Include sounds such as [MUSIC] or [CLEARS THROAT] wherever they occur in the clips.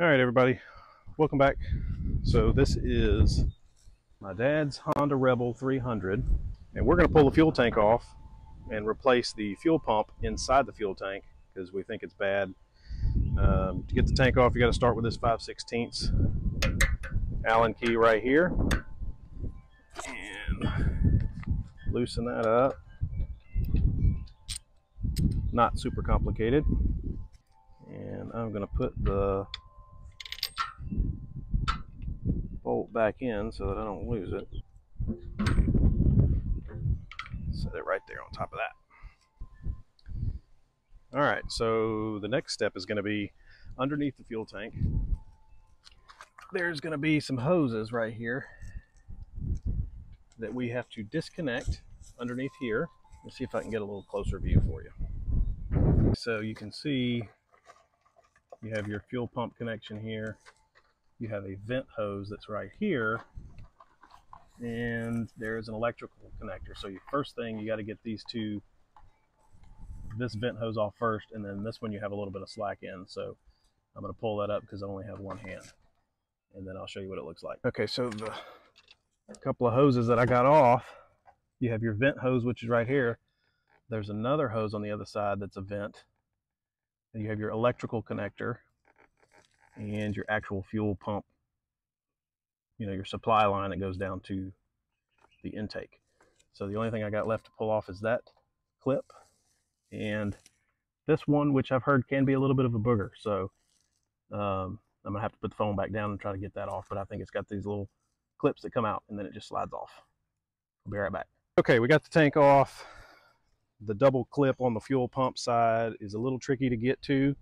All right, everybody, welcome back. So this is my dad's Honda Rebel 300, and we're going to pull the fuel tank off and replace the fuel pump inside the fuel tank because we think it's bad. Um, to get the tank off, you got to start with this 5 16 Allen key right here, and loosen that up. Not super complicated. And I'm going to put the bolt back in so that I don't lose it. Set it right there on top of that. All right, so the next step is going to be underneath the fuel tank. There's going to be some hoses right here that we have to disconnect underneath here. Let's see if I can get a little closer view for you. So you can see you have your fuel pump connection here you have a vent hose that's right here and there's an electrical connector. So your first thing you got to get these two this vent hose off first and then this one you have a little bit of slack in. So I'm going to pull that up because I only have one hand and then I'll show you what it looks like. Okay so the couple of hoses that I got off you have your vent hose which is right here. There's another hose on the other side that's a vent. And you have your electrical connector and your actual fuel pump, you know, your supply line that goes down to the intake. So the only thing I got left to pull off is that clip and this one, which I've heard can be a little bit of a booger. So um, I'm gonna have to put the phone back down and try to get that off, but I think it's got these little clips that come out and then it just slides off. I'll be right back. Okay, we got the tank off. The double clip on the fuel pump side is a little tricky to get to.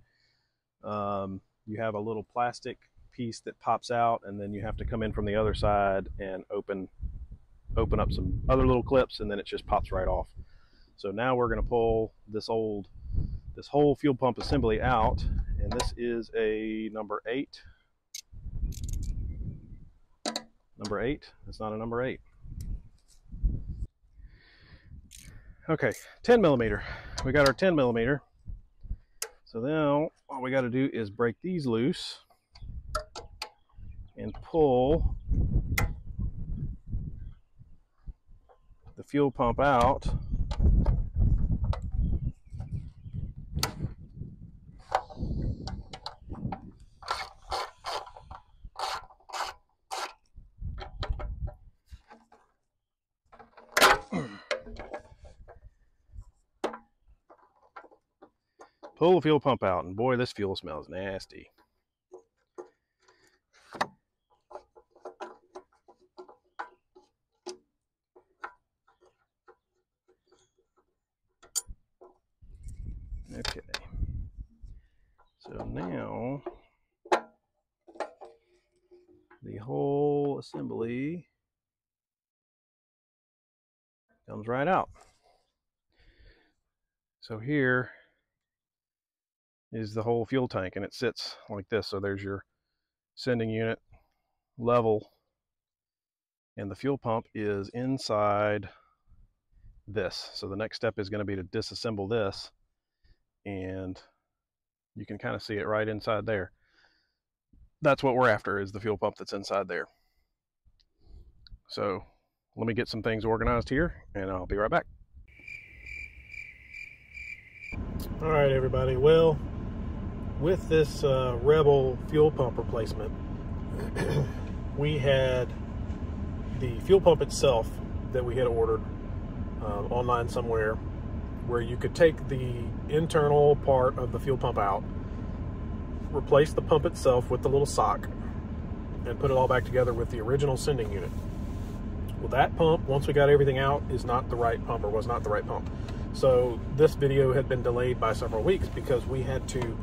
Um, you have a little plastic piece that pops out and then you have to come in from the other side and open open up some other little clips and then it just pops right off. So now we're going to pull this old this whole fuel pump assembly out and this is a number 8 number 8 it's not a number 8 okay 10 millimeter. We got our 10 millimeter so now all we got to do is break these loose and pull the fuel pump out. Pull the fuel pump out, and boy, this fuel smells nasty. Okay. So now the whole assembly comes right out. So here is the whole fuel tank and it sits like this. So there's your sending unit level and the fuel pump is inside this. So the next step is going to be to disassemble this and you can kind of see it right inside there. That's what we're after is the fuel pump that's inside there. So let me get some things organized here and I'll be right back. All right, everybody. Well, with this uh, Rebel fuel pump replacement, [CLEARS THROAT] we had the fuel pump itself that we had ordered uh, online somewhere where you could take the internal part of the fuel pump out, replace the pump itself with the little sock, and put it all back together with the original sending unit. Well, that pump, once we got everything out, is not the right pump or was not the right pump. So this video had been delayed by several weeks because we had to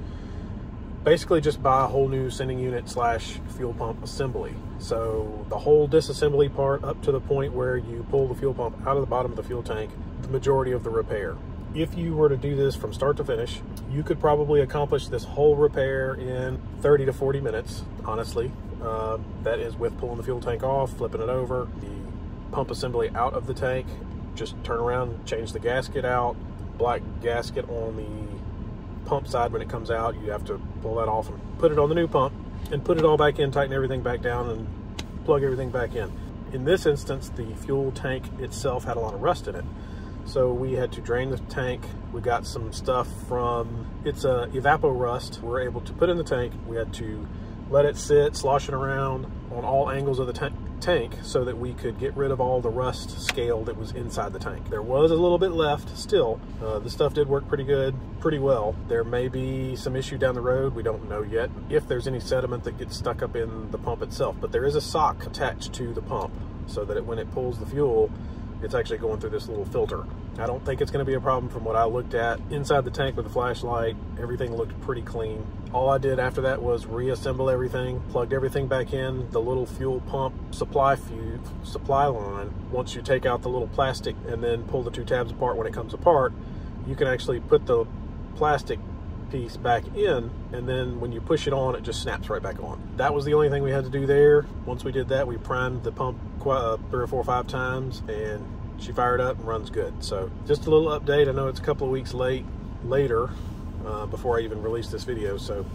basically just buy a whole new sending unit slash fuel pump assembly. So the whole disassembly part up to the point where you pull the fuel pump out of the bottom of the fuel tank, the majority of the repair. If you were to do this from start to finish, you could probably accomplish this whole repair in 30 to 40 minutes, honestly. Uh, that is with pulling the fuel tank off, flipping it over, the pump assembly out of the tank, just turn around, change the gasket out, black gasket on the pump side when it comes out. You have to pull that off and put it on the new pump. and put it all back in, tighten everything back down, and plug everything back in. In this instance, the fuel tank itself had a lot of rust in it. So we had to drain the tank. We got some stuff from, it's a Evapo-Rust. We are able to put in the tank. We had to let it sit, sloshing around on all angles of the tank tank so that we could get rid of all the rust scale that was inside the tank. There was a little bit left still. Uh, the stuff did work pretty good, pretty well. There may be some issue down the road. We don't know yet if there's any sediment that gets stuck up in the pump itself, but there is a sock attached to the pump so that it, when it pulls the fuel, it's actually going through this little filter. I don't think it's going to be a problem from what I looked at. Inside the tank with the flashlight, everything looked pretty clean. All I did after that was reassemble everything, plugged everything back in, the little fuel pump supply fuse, supply line. Once you take out the little plastic and then pull the two tabs apart when it comes apart, you can actually put the plastic piece back in and then when you push it on it just snaps right back on that was the only thing we had to do there once we did that we primed the pump uh, three or four or five times and she fired up and runs good so just a little update i know it's a couple of weeks late later uh, before i even released this video so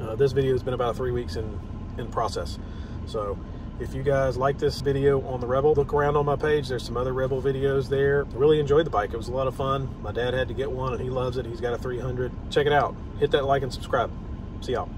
uh, this video has been about three weeks in in process so if you guys like this video on the Rebel, look around on my page. There's some other Rebel videos there. Really enjoyed the bike. It was a lot of fun. My dad had to get one and he loves it. He's got a 300. Check it out. Hit that like and subscribe. See y'all.